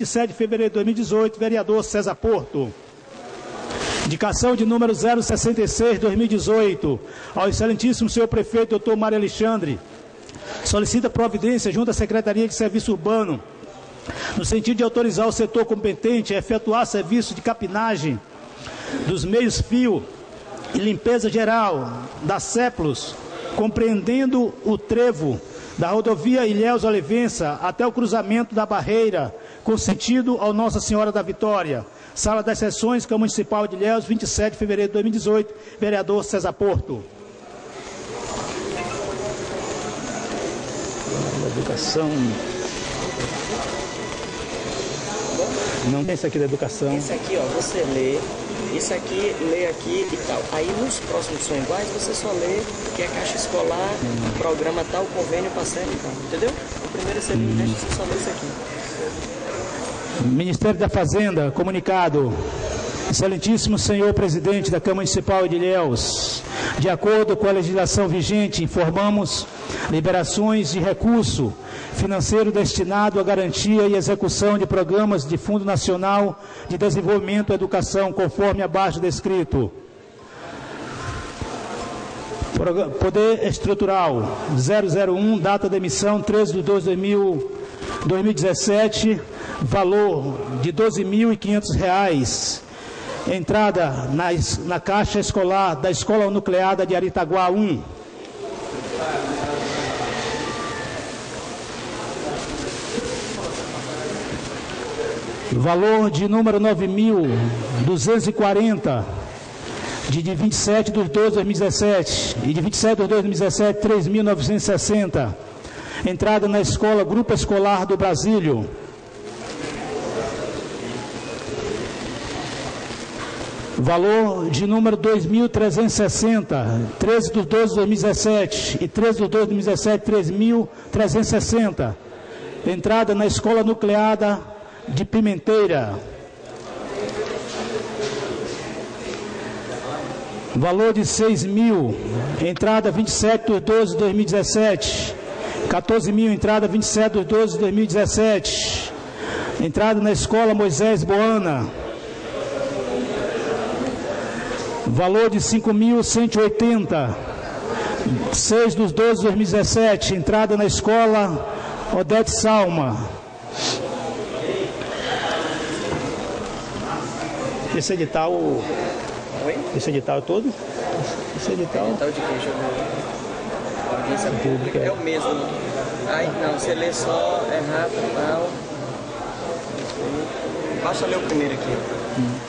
27 de fevereiro de 2018, vereador César Porto. Indicação de número 066, 2018, ao excelentíssimo senhor prefeito, doutor Mário Alexandre. Solicita providência junto à Secretaria de Serviço Urbano, no sentido de autorizar o setor competente a efetuar serviço de capinagem dos meios fio e limpeza geral da CEPLOS, compreendendo o trevo da rodovia Ilhéus Olivença até o cruzamento da barreira, com sentido ao Nossa Senhora da Vitória. Sala das Sessões, Câmara Municipal de Ilhéus, 27 de fevereiro de 2018, vereador César Porto. Educação. Não tem esse aqui da educação. Esse aqui, ó, você lê, isso aqui, lê aqui e tal. Aí nos próximos são iguais, você só lê que é caixa escolar, programa tal, convênio, parcela e tal. Entendeu? O primeiro você lê o resto, você só lê isso aqui. Ministério da Fazenda, comunicado. Excelentíssimo senhor presidente da Câmara Municipal de Ilhéus, de acordo com a legislação vigente, informamos liberações de recurso financeiro destinado à garantia e execução de programas de Fundo Nacional de Desenvolvimento e Educação, conforme abaixo descrito. Poder Estrutural 001, data de emissão 13 de 2 de 2000 2017, valor de 12.500 reais. Entrada na, na caixa escolar da Escola Nucleada de Aritaguá 1. Valor de número 9.240, de, de 27 de 2 de 2017, e de 27 de 2 de 2017, 3.960. Entrada na escola Grupo Escolar do Brasílio. Valor de número 2.360, 13 de 12 de 2017 e 13 de 12 de 2017, 3.360. Entrada na escola nucleada de Pimenteira. Valor de 6 mil, entrada 27 de 12 de 2017. 14 mil, entrada 27 de 12 de 2017. Entrada na escola Moisés Boana. Valor de 5.180. 6 dos 12 de 2017. Entrada na escola Odete Salma. Esse edital, Oi? esse edital é todo? Esse edital. Tal de que? Deixa eu ver. Audiência pública. É o mesmo. Aí não, você lê só errado tal. Basta ler o primeiro aqui. Era-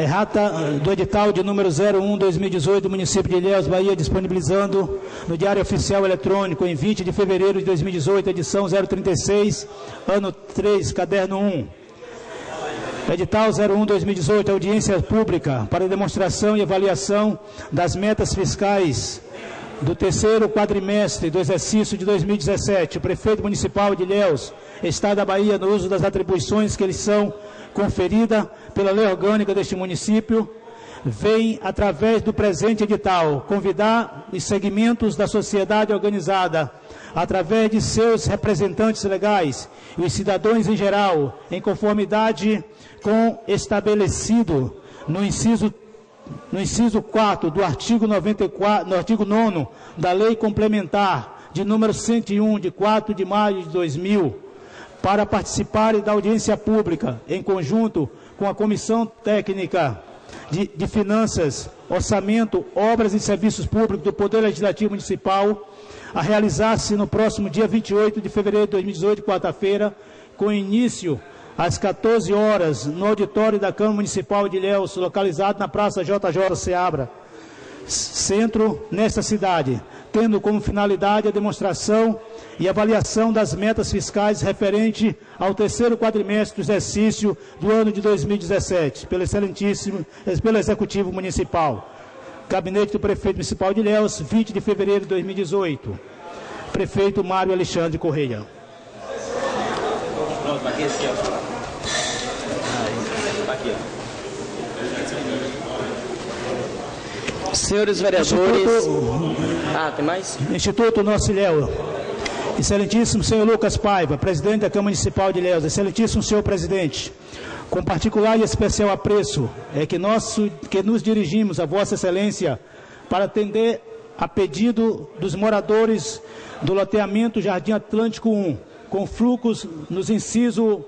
Errata do edital de número 01-2018 do município de Ilhéus, Bahia, disponibilizando no Diário Oficial Eletrônico em 20 de fevereiro de 2018, edição 036, ano 3, caderno 1. Edital 01-2018, audiência pública para demonstração e avaliação das metas fiscais do terceiro quadrimestre do exercício de 2017. O prefeito municipal de Ilhéus, Estado da Bahia, no uso das atribuições que lhes são conferidas pela lei orgânica deste município, vem, através do presente edital, convidar os segmentos da sociedade organizada, através de seus representantes legais e os cidadãos em geral, em conformidade com estabelecido no inciso no inciso 4 do artigo 94, no artigo 9 da Lei Complementar de número 101 de 4 de maio de 2000, para participarem da audiência pública em conjunto com a Comissão Técnica de, de Finanças, Orçamento, Obras e Serviços Públicos do Poder Legislativo Municipal, a realizar-se no próximo dia 28 de fevereiro de 2018, quarta-feira, com início às 14 horas, no auditório da Câmara Municipal de Ilhéus, localizado na Praça JJ Seabra, centro nesta cidade, tendo como finalidade a demonstração e avaliação das metas fiscais referente ao terceiro quadrimestre do exercício do ano de 2017, pelo excelentíssimo, pelo Executivo Municipal. Gabinete do Prefeito Municipal de Ilhéus, 20 de fevereiro de 2018. Prefeito Mário Alexandre Correia. Aqui assim, ó. Aqui, ó. Senhores vereadores. Ah, tem mais? Instituto Nosso Ilhéu. Excelentíssimo senhor Lucas Paiva, presidente da Câmara Municipal de Ilhéus, excelentíssimo senhor presidente, com particular e especial apreço é que, nós, que nos dirigimos a Vossa Excelência para atender a pedido dos moradores do loteamento Jardim Atlântico 1, com fluxos nos inciso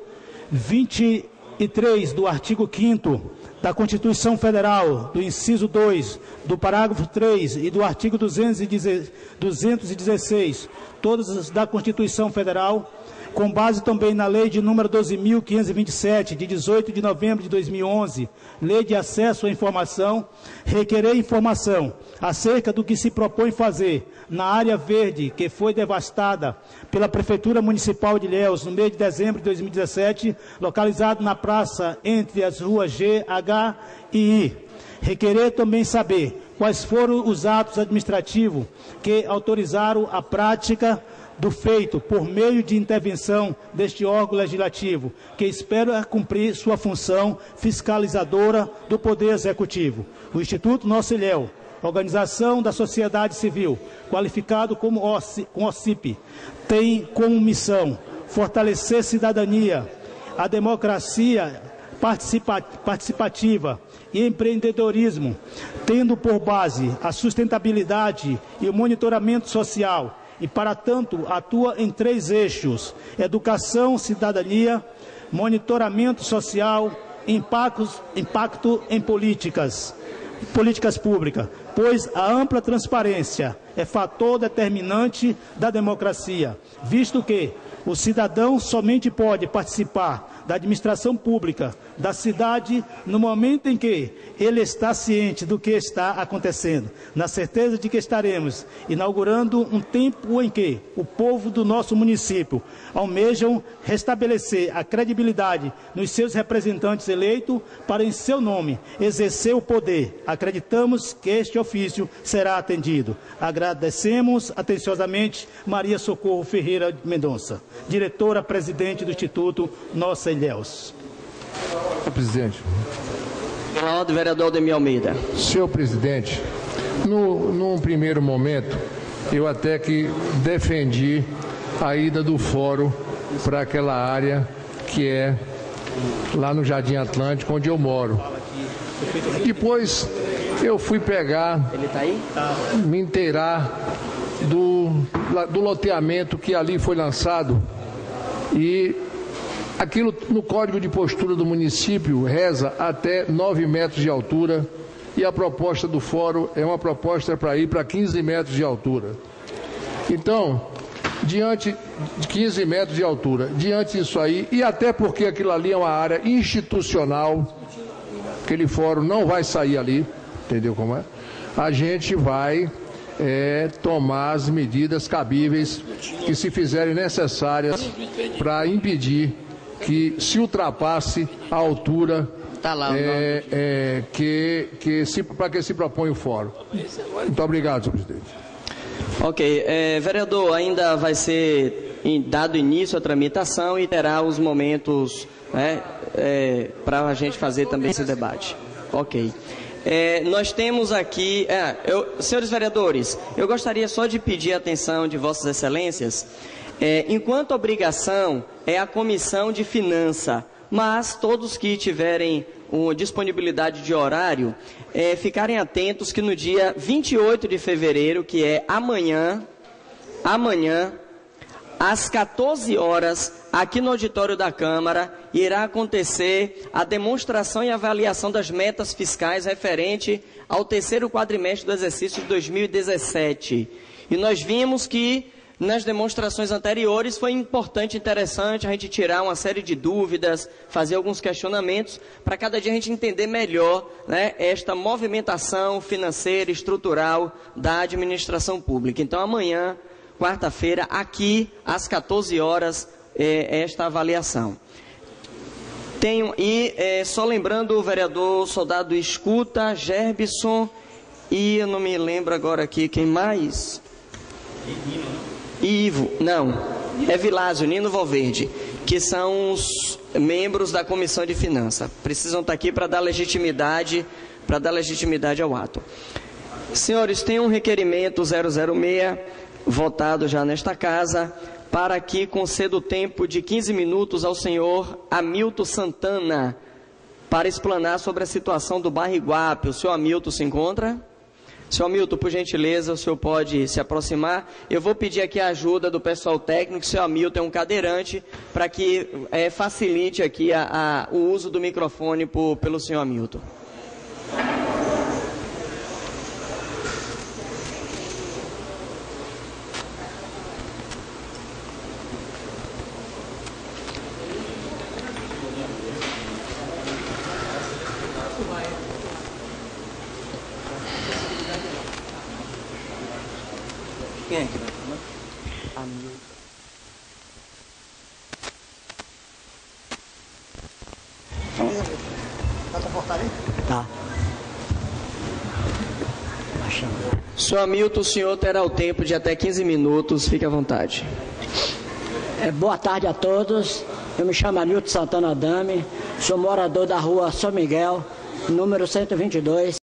23 do artigo 5 da Constituição Federal, do inciso 2, do parágrafo 3 e do artigo 216, todas da Constituição Federal, com base também na lei de número 12.527, de 18 de novembro de 2011, lei de acesso à informação, requerer informação acerca do que se propõe fazer na área verde que foi devastada pela Prefeitura Municipal de Ilhéus no mês de dezembro de 2017, localizado na praça entre as ruas G, H e I. Requerer também saber quais foram os atos administrativos que autorizaram a prática do feito por meio de intervenção deste órgão legislativo, que espera cumprir sua função fiscalizadora do Poder Executivo. O Instituto Nosso Ilhéu, organização da sociedade civil, qualificado como OCIP, tem como missão fortalecer cidadania, a democracia participativa e empreendedorismo, tendo por base a sustentabilidade e o monitoramento social e, para tanto, atua em três eixos: educação, cidadania, monitoramento social, impactos, impacto em políticas, políticas públicas, pois a ampla transparência é fator determinante da democracia, visto que o cidadão somente pode participar da administração pública da cidade no momento em que ele está ciente do que está acontecendo, na certeza de que estaremos inaugurando um tempo em que o povo do nosso município almejam restabelecer a credibilidade nos seus representantes eleitos para, em seu nome, exercer o poder. Acreditamos que este ofício será atendido. Agradecemos atenciosamente Maria Socorro Ferreira Mendonça, diretora presidente do Instituto Nossa Ilhéus. Senhor presidente. Ronaldo, vereador Demi Almeida. Senhor presidente, no, num primeiro momento, eu até que defendi a ida do fórum para aquela área que é lá no Jardim Atlântico, onde eu moro. Depois eu fui pegar, tá me inteirar do, do loteamento que ali foi lançado e Aquilo no código de postura do município reza até 9 metros de altura e a proposta do fórum é uma proposta para ir para 15 metros de altura. Então, diante de 15 metros de altura, diante disso aí, e até porque aquilo ali é uma área institucional, aquele fórum não vai sair ali, entendeu como é? A gente vai é, tomar as medidas cabíveis que se fizerem necessárias para impedir que se ultrapasse a altura tá lá, é, é, que, que se, para que se propõe o fórum. Muito obrigado, senhor presidente. Ok, é, vereador, ainda vai ser dado início à tramitação e terá os momentos né, é, para a gente fazer também esse debate. Ok. É, nós temos aqui, é, eu, senhores vereadores, eu gostaria só de pedir a atenção de vossas excelências é, enquanto obrigação é a comissão de finança, mas todos que tiverem uma disponibilidade de horário, é, ficarem atentos que no dia 28 de fevereiro, que é amanhã, amanhã, às 14 horas, aqui no auditório da Câmara, irá acontecer a demonstração e avaliação das metas fiscais referente ao terceiro quadrimestre do exercício de 2017. E nós vimos que nas demonstrações anteriores foi importante interessante a gente tirar uma série de dúvidas, fazer alguns questionamentos, para cada dia a gente entender melhor né, esta movimentação financeira, estrutural da administração pública. Então, amanhã, quarta-feira, aqui, às 14 horas, é, esta avaliação. Tenho, e é, só lembrando o vereador soldado escuta, Gerbson, e eu não me lembro agora aqui quem mais. Ivo, não, é Vilásio, Nino Valverde, que são os membros da Comissão de Finanças. Precisam estar aqui para dar legitimidade, para dar legitimidade ao ato. Senhores, tem um requerimento 006 votado já nesta casa para que conceda o tempo de 15 minutos ao senhor Hamilton Santana para explanar sobre a situação do bairro Iguape. O senhor Hamilton se encontra? Senhor Hamilton, por gentileza, o senhor pode se aproximar. Eu vou pedir aqui a ajuda do pessoal técnico. Senhor Hamilton é um cadeirante para que é, facilite aqui a, a, o uso do microfone por, pelo senhor Hamilton. Tá. Baixando. Senhor Hamilton, o senhor terá o tempo de até 15 minutos. Fique à vontade. É, boa tarde a todos. Eu me chamo Hamilton Santana Dami, sou morador da rua São Miguel, número 122.